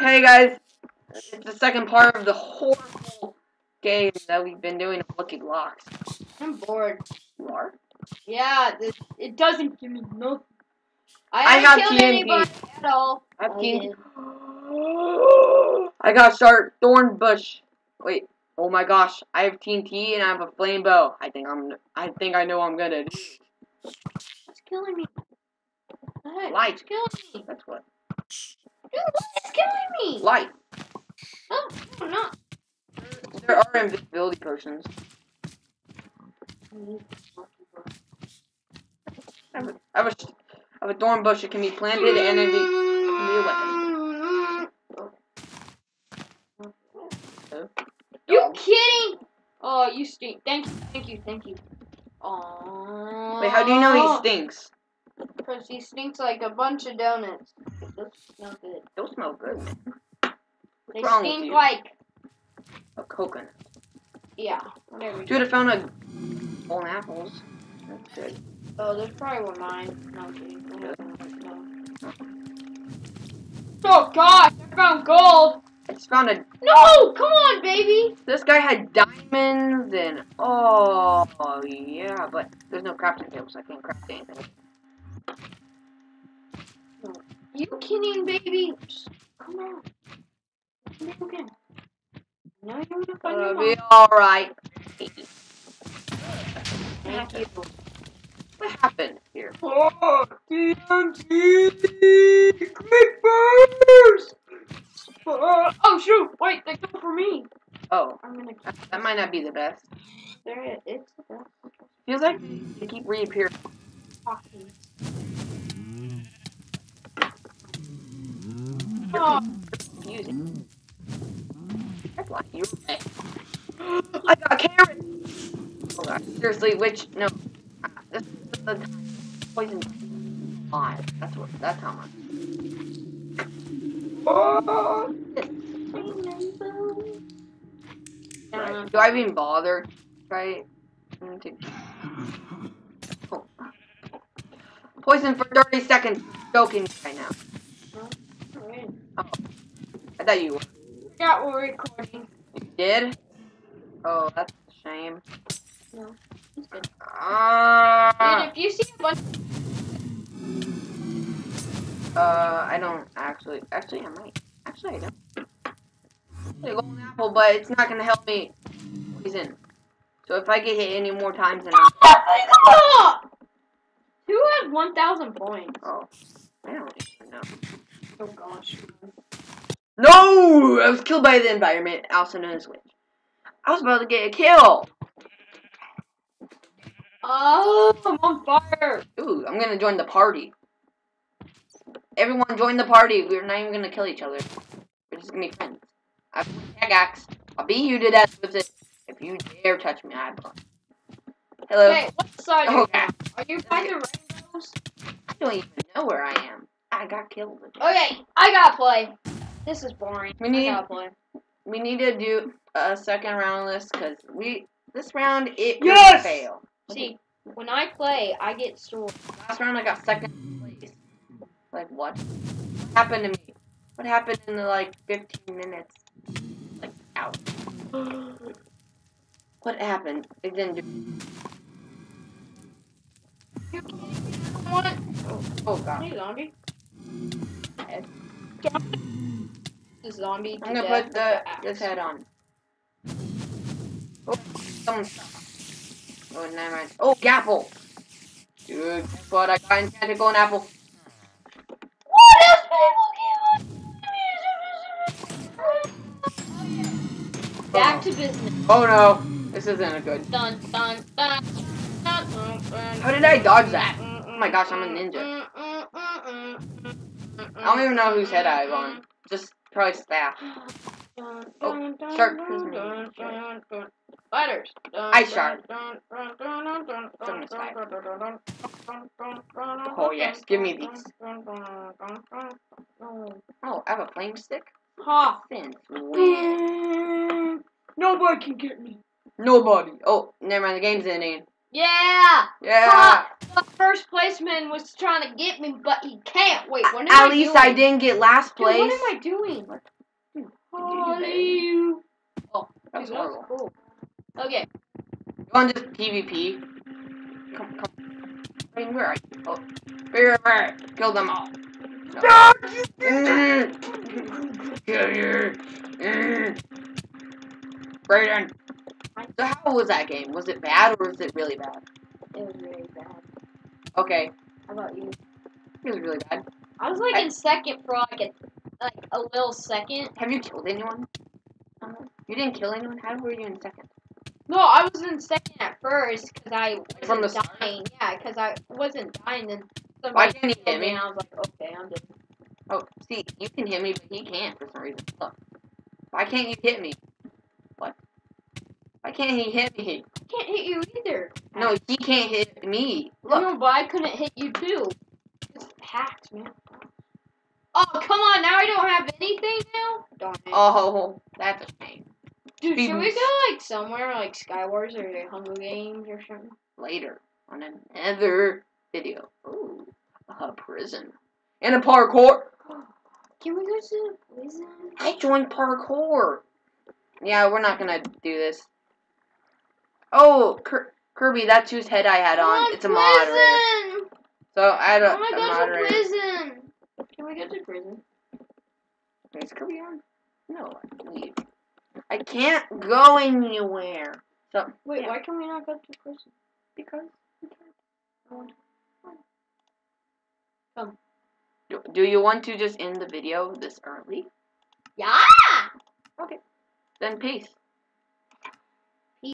Hey guys, it's the second part of the horrible game that we've been doing of Lucky Blocks. I'm bored. You are? Yeah, this, it doesn't give me nothing. I I haven't got killed TNT. anybody at all. I seen. Oh, did. I gotta start thorn bush. Wait. Oh my gosh! I have TNT and I have a flame bow. I think I'm. I think I know I'm gonna do. It's killing me. What the heck? Light. It's killing me. That's what. It's killing me. Light. Oh, no, not. There are invisibility potions. I have a, I have a, I have a thorn bush that can be planted and it be, can be a weapon. You kidding? Oh, you stink. Thank you, thank you, thank you. Oh. Wait, how do you know he stinks? Because he stinks like a bunch of donuts. Those smell good. Those smell good. They wrong stink like, A coconut. yeah, whatever. Dude, I found a apples. That's good. Oh, those probably were mine. No, I'm kidding. I have one, no. Oh gosh, I found gold. I just found a. No, come on, baby. This guy had diamonds and oh yeah, but there's no crafting table, so I can't craft anything. You kidding, baby? Just come on. Come on again. No, you're gonna find your It'll mom. be all right. Thank you. What happened here? Oh, TNT! Quick burst! Uh, oh shoot! Wait, they go for me. Oh, I'm gonna. that, that might not be the best. There it is. It's the best. Feels like they keep reappearing. That's why you. I got Karen! Oh god, seriously, which no? uh, This is the poison. Five. That's what. That's how much. oh. Right. Do I even bother? Right. Oh. Poison for 30 seconds. Joking right now. I thought you Yeah, we're recording. did. Oh, that's a shame. No, it's good. Ah. Dude, if you see a bunch, Uh, I don't actually. Actually, I might. Actually, I don't. I got an apple, but it's not gonna help me. Poison. So if I get hit any more times, then I'm. who has one thousand points? Oh, I don't even know. Oh gosh. No! I was killed by the environment, also known as witch. I was about to get a kill. Oh, I'm on fire. Ooh, I'm gonna join the party. Everyone join the party. We're not even gonna kill each other. We're just gonna be friends. I have a pickaxe. I'll beat you to death with it. If you dare touch me, I. Hello. Okay, what side are you. Are you by the rainbows? I don't even know where I am. I got killed. Okay, I gotta play. This is boring. We need- gotta. We need to do a second round of this because we this round it could Yes! fail. See, when I play, I get sore. Last round I got second place. Like what? What happened to me? What happened in the like 15 minutes? Like out. What happened? It didn't do. You what? Oh, oh god. Hey, zombie. Head. The zombie. I'm gonna put the this head on. Oh, someone. Oh, never mind. Oh, Gapple. Dude, what? I got enchanted golden apple. What else people Back to business. Oh, oh no, this isn't a good. Dun dun dun. How did I dodge that? Oh my gosh, I'm a ninja. Mm, mm, mm, I don't even know whose head I have on. Just probably staff. Oh, shark. Spiders. Ice shark. Oh, oh yes, give me these. Oh, I have a flame stick. Ha. Since when? Nobody can get me. Nobody. Oh, never mind. The game's ending. Yeah. Yeah. Ha. First placeman was trying to get me, but he can't. Wait, what am At I least doing? I didn't get last Dude, place. what am I doing? What? Dude, What did how you do you? Oh, That was dude, that was horrible. cool. Okay. You want just PvP? Come, come. I mean, where are you? Oh, where, where? Kill them all. No. Mm. Kill you. Mm. Braden. So how was that game? Was it bad or was it really bad? It was really bad. Okay, How about you? it was really bad. I was like I- in second for like a like a little second. Have you killed anyone? You didn't kill anyone? How were you in second? No, I was in second at first because I wasn't From the start? dying. Yeah, because I wasn't dying. Then Why somebody can't he hit me, and I was like, okay, I'm dead. Oh, see, you can hit me, but he can't for some reason. Look. Why can't you hit me? What? Why can't he hit me? Can't hit you either. No, he can't hit me. Look. No, but I couldn't hit you too. Just hacks, man. Oh, come on. Now I don't have anything now? Darn it. Oh, that's a shame. Dude, should we go like somewhere like Skywars or the Hunger Games or something? Later on another video. Ooh, a prison and a parkour. Can we go to the prison? I joined parkour. Yeah, we're not gonna do this. Oh, Kir- Kirby, that's whose head I had I on. Oh it's a moderator. prison! So I had oh a, I want a to go to moderator. prison. Can we go to prison? Is Kirby on? No, leave. I can't go anywhere. So Wait, Yeah. why can we not go to prison? because I want oh. do, do you want to just end the video this early? Yeah! Okay. Then peace.